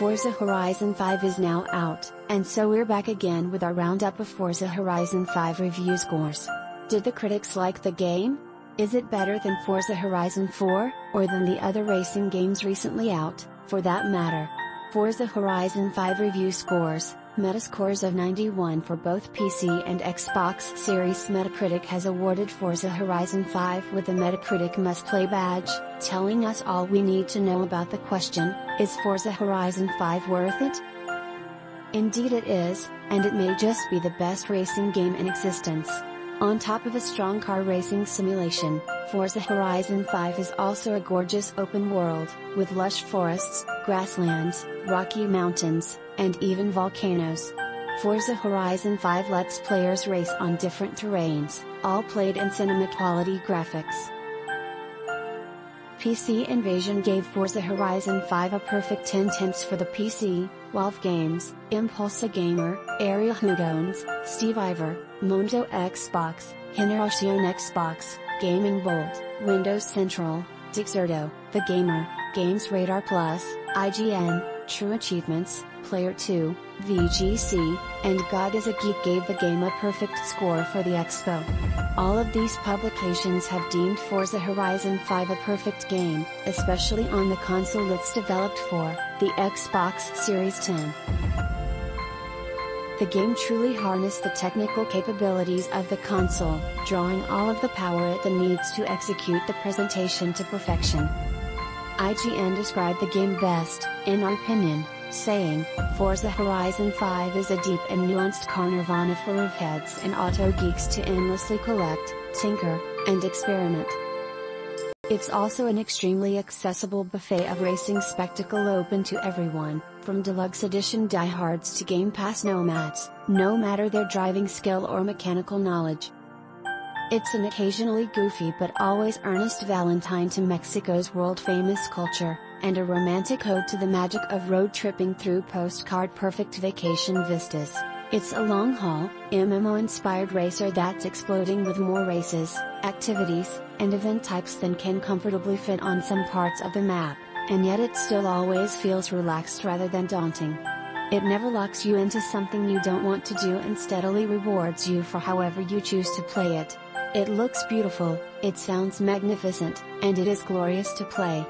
Forza Horizon 5 is now out, and so we're back again with our roundup of Forza Horizon 5 review scores. Did the critics like the game? Is it better than Forza Horizon 4, or than the other racing games recently out, for that matter? Forza Horizon 5 review scores, Metascores of 91 for both PC and Xbox Series Metacritic has awarded Forza Horizon 5 with the Metacritic Must Play badge, telling us all we need to know about the question, is Forza Horizon 5 worth it? Indeed it is, and it may just be the best racing game in existence. On top of a strong car racing simulation, Forza Horizon 5 is also a gorgeous open world, with lush forests, grasslands, rocky mountains, and even volcanoes. Forza Horizon 5 lets players race on different terrains, all played in cinema quality graphics. PC Invasion gave Forza Horizon 5 a perfect 10 temps for the PC, Valve Games, Impulsegamer, Ariel Hugones, Stevivor, Mundo Xbox, Generation Xbox, Gaming Bolt, Windows Central, Dexerto, The Gamer, Games Radar Plus, IGN, True Achievements, Player 2, VGC, and God is a Geek gave the game a perfect score for the Expo. All of these publications have deemed Forza Horizon 5 a perfect game, especially on the console it's developed for, the Xbox Series 10. The game truly harnessed the technical capabilities of the console, drawing all of the power it needs to execute the presentation to perfection. IGN described the game best, in our opinion, saying, Forza Horizon 5 is a deep and nuanced carnirvana for revheads and auto geeks to endlessly collect, tinker, and experiment. It's also an extremely accessible buffet of racing spectacle open to everyone, from deluxe edition diehards to Game Pass nomads, no matter their driving skill or mechanical knowledge. It's an occasionally goofy but always earnest valentine to Mexico's world famous culture, and a romantic ode to the magic of road tripping through postcard perfect vacation vistas. It's a long haul, MMO inspired racer that's exploding with more races, activities, and event types than can comfortably fit on some parts of the map, and yet it still always feels relaxed rather than daunting. It never locks you into something you don't want to do and steadily rewards you for however you choose to play it. It looks beautiful, it sounds magnificent, and it is glorious to play.